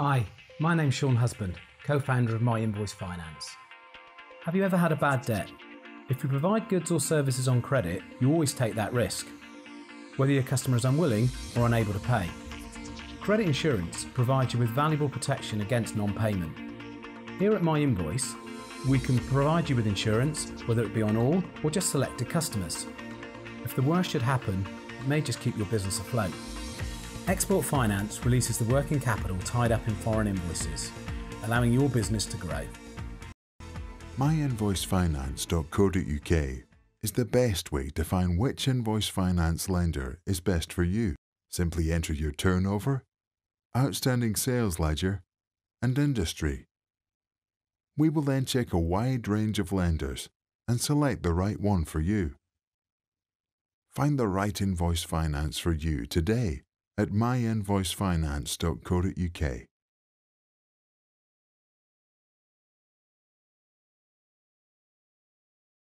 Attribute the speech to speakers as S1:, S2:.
S1: Hi, my name's Sean Husband, co founder of My Invoice Finance. Have you ever had a bad debt? If you provide goods or services on credit, you always take that risk, whether your customer is unwilling or unable to pay. Credit insurance provides you with valuable protection against non payment. Here at My Invoice, we can provide you with insurance, whether it be on all or just selected customers. If the worst should happen, it may just keep your business afloat. Export Finance releases the working capital tied up in foreign invoices, allowing your business to grow.
S2: myinvoicefinance.co.uk is the best way to find which invoice finance lender is best for you. Simply enter your turnover, outstanding sales ledger, and industry. We will then check a wide range of lenders and select the right one for you. Find the right invoice finance for you today at myinvoicefinance.co.uk.